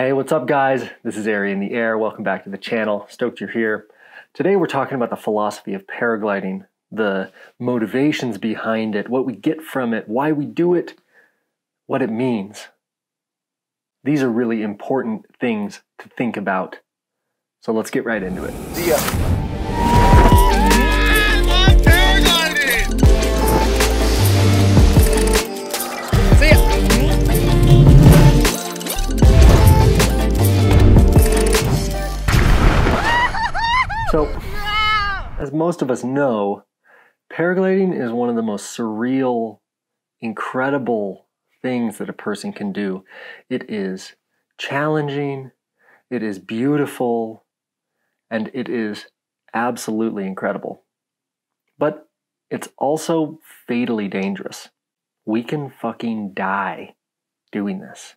Hey, what's up, guys? This is Ari in the Air. Welcome back to the channel. Stoked you're here. Today, we're talking about the philosophy of paragliding, the motivations behind it, what we get from it, why we do it, what it means. These are really important things to think about. So let's get right into it. So, most of us know, paragliding is one of the most surreal, incredible things that a person can do. It is challenging, it is beautiful, and it is absolutely incredible. But it's also fatally dangerous. We can fucking die doing this.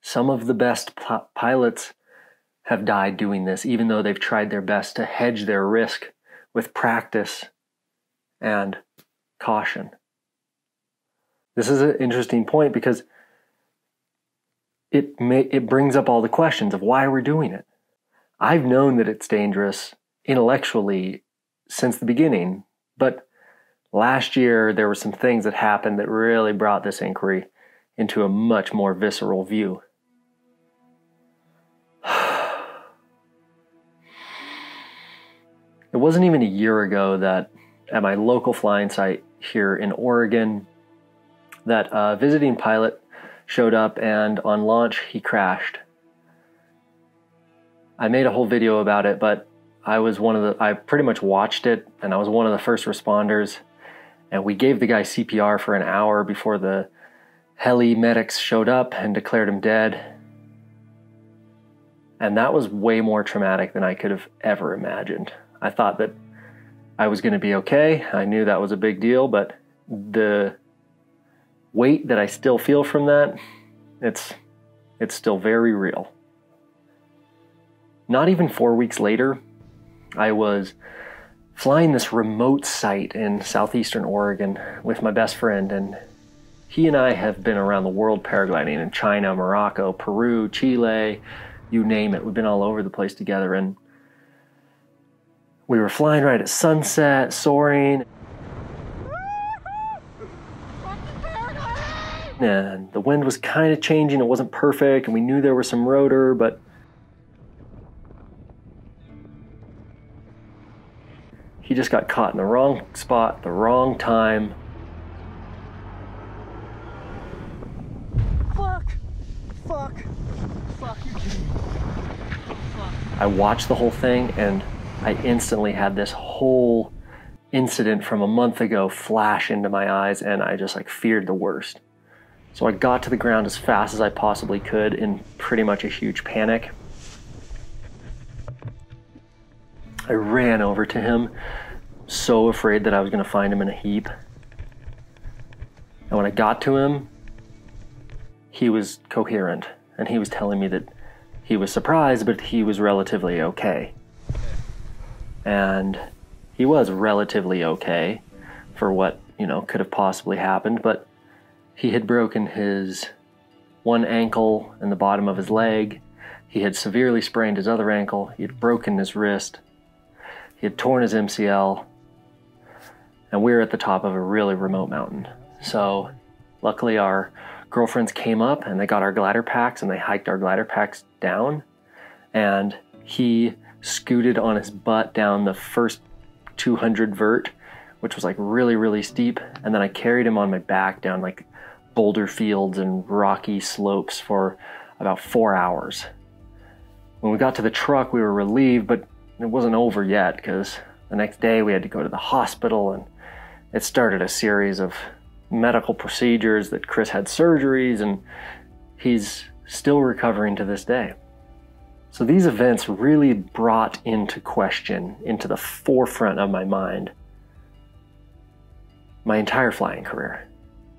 Some of the best pilots have died doing this, even though they've tried their best to hedge their risk with practice and caution. This is an interesting point because it may, it brings up all the questions of why we're doing it. I've known that it's dangerous intellectually since the beginning, but last year there were some things that happened that really brought this inquiry into a much more visceral view. Wasn't even a year ago that at my local flying site here in Oregon, that a visiting pilot showed up and on launch he crashed. I made a whole video about it, but I was one of the, I pretty much watched it and I was one of the first responders. And we gave the guy CPR for an hour before the heli medics showed up and declared him dead. And that was way more traumatic than I could have ever imagined. I thought that I was going to be okay. I knew that was a big deal, but the weight that I still feel from that, it's it's still very real. Not even 4 weeks later, I was flying this remote site in southeastern Oregon with my best friend and he and I have been around the world paragliding in China, Morocco, Peru, Chile, you name it. We've been all over the place together and we were flying right at sunset, soaring. And the wind was kind of changing. It wasn't perfect, and we knew there was some rotor, but he just got caught in the wrong spot, the wrong time. Fuck! Fuck! Fuck, you I watched the whole thing and I instantly had this whole incident from a month ago flash into my eyes and I just like feared the worst. So I got to the ground as fast as I possibly could in pretty much a huge panic. I ran over to him, so afraid that I was going to find him in a heap. And when I got to him, he was coherent and he was telling me that he was surprised, but he was relatively okay and he was relatively okay for what you know could have possibly happened but he had broken his one ankle and the bottom of his leg. He had severely sprained his other ankle. He had broken his wrist. He had torn his mcl and we were at the top of a really remote mountain. So luckily our girlfriends came up and they got our glider packs and they hiked our glider packs down. And he scooted on his butt down the first 200 vert, which was like really, really steep. And then I carried him on my back down like boulder fields and rocky slopes for about four hours. When we got to the truck, we were relieved, but it wasn't over yet because the next day we had to go to the hospital and it started a series of medical procedures that Chris had surgeries and he's still recovering to this day. So these events really brought into question, into the forefront of my mind, my entire flying career.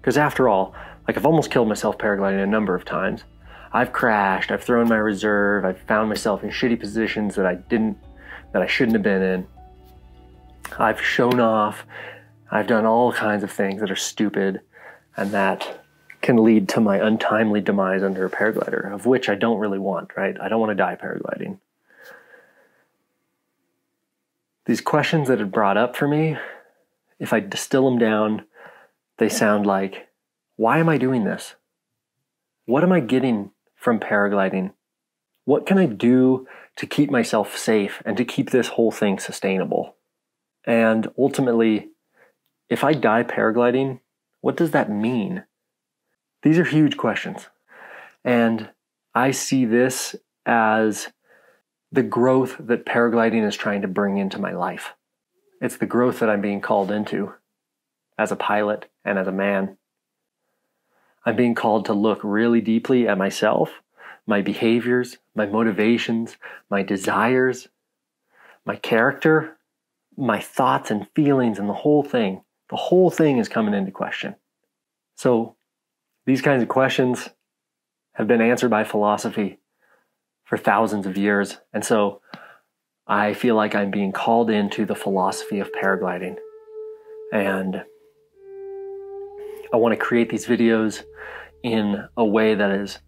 Because after all, like I've almost killed myself paragliding a number of times. I've crashed, I've thrown my reserve, I've found myself in shitty positions that I didn't, that I shouldn't have been in. I've shown off, I've done all kinds of things that are stupid and that can lead to my untimely demise under a paraglider, of which I don't really want, right? I don't want to die paragliding. These questions that it brought up for me, if I distill them down, they sound like why am I doing this? What am I getting from paragliding? What can I do to keep myself safe and to keep this whole thing sustainable? And ultimately, if I die paragliding, what does that mean? These are huge questions. And I see this as the growth that paragliding is trying to bring into my life. It's the growth that I'm being called into as a pilot and as a man. I'm being called to look really deeply at myself, my behaviors, my motivations, my desires, my character, my thoughts and feelings, and the whole thing. The whole thing is coming into question. So, these kinds of questions have been answered by philosophy for thousands of years. And so, I feel like I'm being called into the philosophy of paragliding. And I want to create these videos in a way that is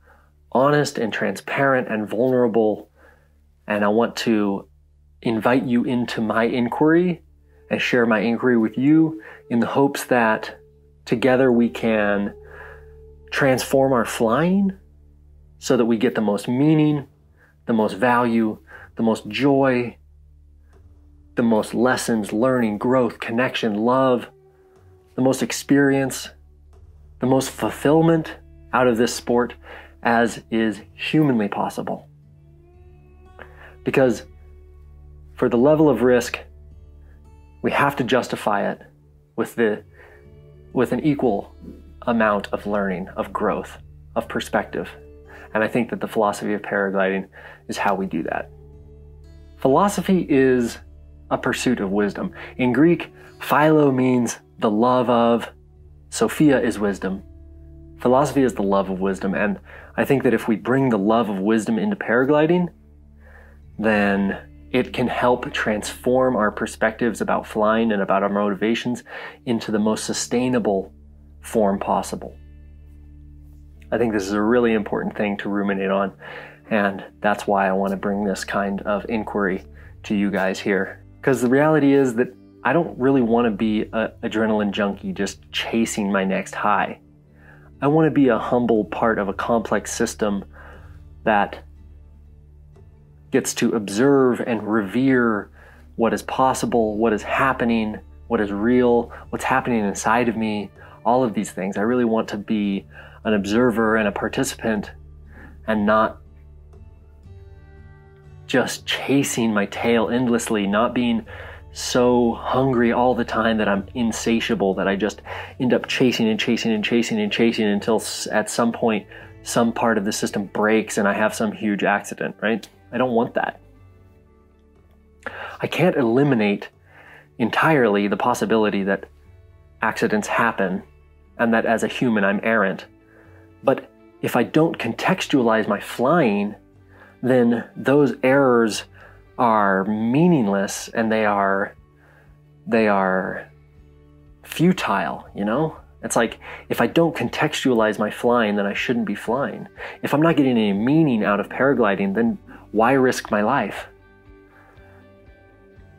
honest and transparent and vulnerable. And I want to invite you into my inquiry and share my inquiry with you in the hopes that together we can transform our flying so that we get the most meaning, the most value, the most joy, the most lessons, learning, growth, connection, love, the most experience, the most fulfillment out of this sport as is humanly possible. Because for the level of risk, we have to justify it with the with an equal amount of learning, of growth, of perspective. And I think that the philosophy of paragliding is how we do that. Philosophy is a pursuit of wisdom. In Greek, philo means the love of, Sophia is wisdom. Philosophy is the love of wisdom, and I think that if we bring the love of wisdom into paragliding, then it can help transform our perspectives about flying and about our motivations into the most sustainable form possible. I think this is a really important thing to ruminate on, and that's why I want to bring this kind of inquiry to you guys here. Because the reality is that I don't really want to be an adrenaline junkie just chasing my next high. I want to be a humble part of a complex system that gets to observe and revere what is possible, what is happening, what is real, what's happening inside of me, all of these things. I really want to be an observer and a participant and not just chasing my tail endlessly, not being so hungry all the time that I'm insatiable, that I just end up chasing and chasing and chasing and chasing until at some point some part of the system breaks and I have some huge accident, right? I don't want that. I can't eliminate entirely the possibility that accidents happen and that as a human I'm errant. But if I don't contextualize my flying, then those errors are meaningless and they are they are futile, you know? It's like if I don't contextualize my flying, then I shouldn't be flying. If I'm not getting any meaning out of paragliding, then why risk my life?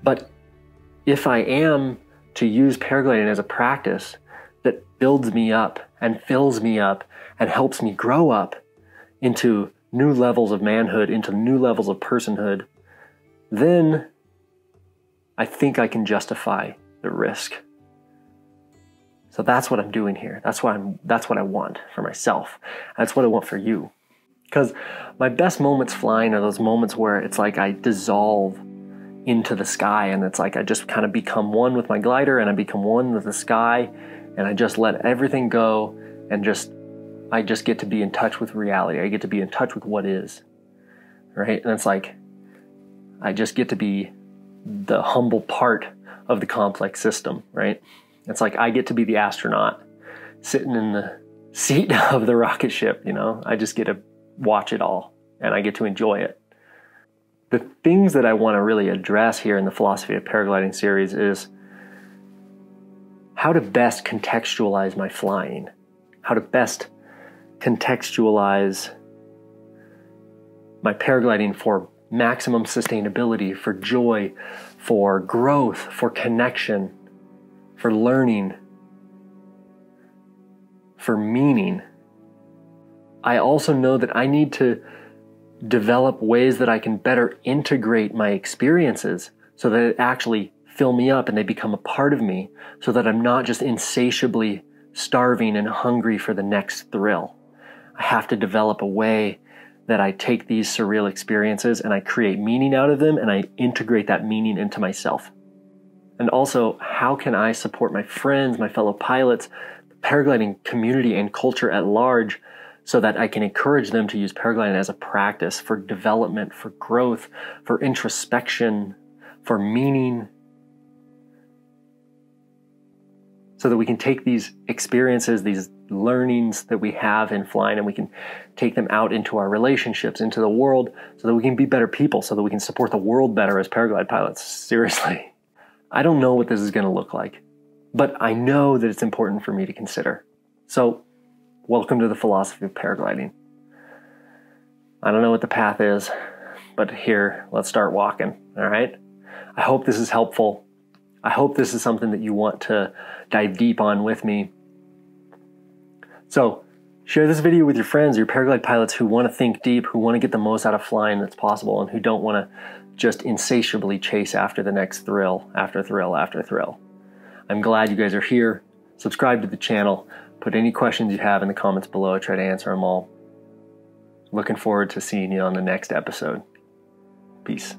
But if I am to use paragliding as a practice builds me up and fills me up and helps me grow up into new levels of manhood, into new levels of personhood, then I think I can justify the risk. So that's what I'm doing here. That's what I'm that's what I want for myself. That's what I want for you. Cuz my best moments flying are those moments where it's like I dissolve into the sky and it's like I just kind of become one with my glider and I become one with the sky and I just let everything go and just I just get to be in touch with reality. I get to be in touch with what is. Right? And it's like I just get to be the humble part of the complex system, right? It's like I get to be the astronaut sitting in the seat of the rocket ship, you know? I just get to watch it all and I get to enjoy it. The things that I want to really address here in the philosophy of paragliding series is how to best contextualize my flying, how to best contextualize my paragliding for maximum sustainability, for joy, for growth, for connection, for learning, for meaning. I also know that I need to develop ways that I can better integrate my experiences so that it actually fill me up and they become a part of me so that I'm not just insatiably starving and hungry for the next thrill. I have to develop a way that I take these surreal experiences and I create meaning out of them and I integrate that meaning into myself. And also, how can I support my friends, my fellow pilots, the paragliding community and culture at large so that I can encourage them to use paragliding as a practice for development, for growth, for introspection, for meaning, so that we can take these experiences, these learnings that we have in flying, and we can take them out into our relationships, into the world, so that we can be better people, so that we can support the world better as paraglide pilots. Seriously. I don't know what this is going to look like, but I know that it's important for me to consider. So, welcome to the philosophy of paragliding. I don't know what the path is, but here, let's start walking, all right? I hope this is helpful. I hope this is something that you want to dive deep on with me. So, share this video with your friends, your paraglide pilots who want to think deep, who want to get the most out of flying that's possible, and who don't want to just insatiably chase after the next thrill, after thrill, after thrill. I'm glad you guys are here. Subscribe to the channel. Put any questions you have in the comments below. I try to answer them all. Looking forward to seeing you on the next episode. Peace.